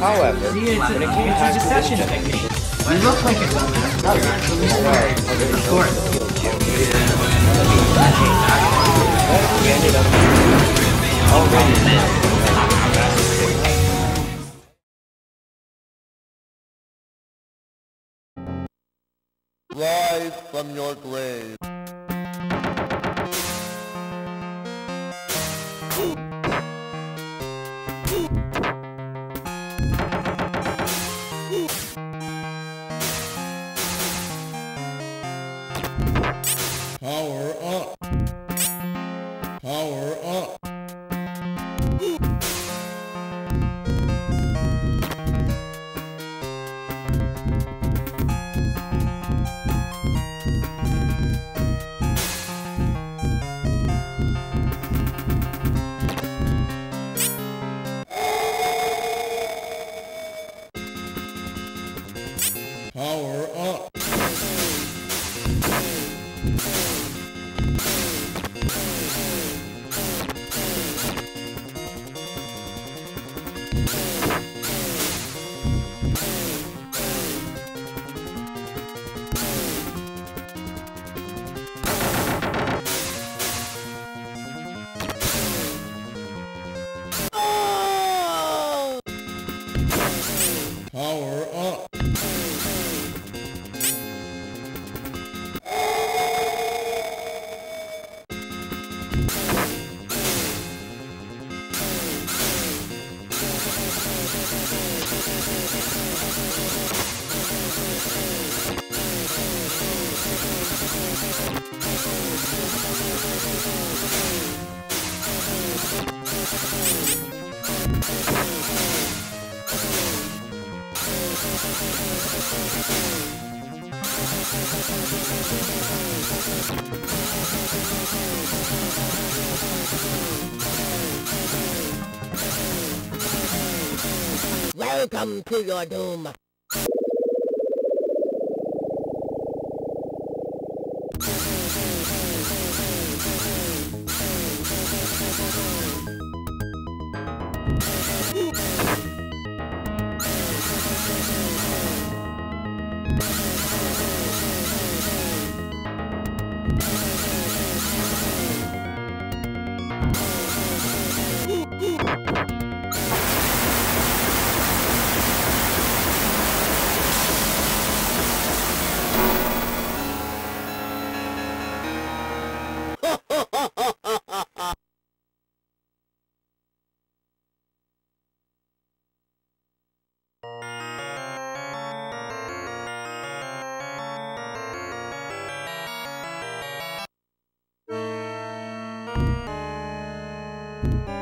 However, it's, a, it's a deception. You look like a Of course. Rise from your grave. Power up. Power up. Power up. Welcome to your doom. Power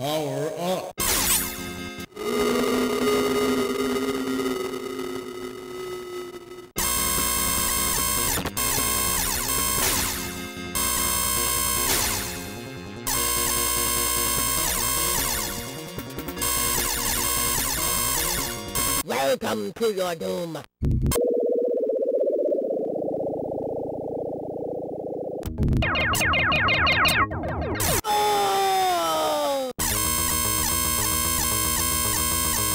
Power up. Welcome to your doom.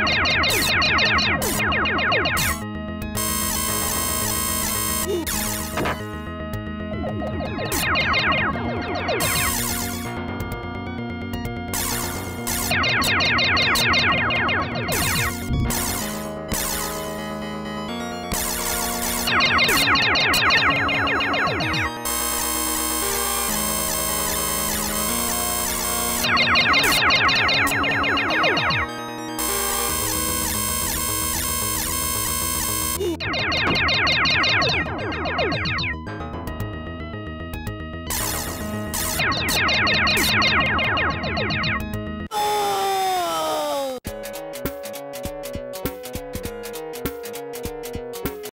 you よし!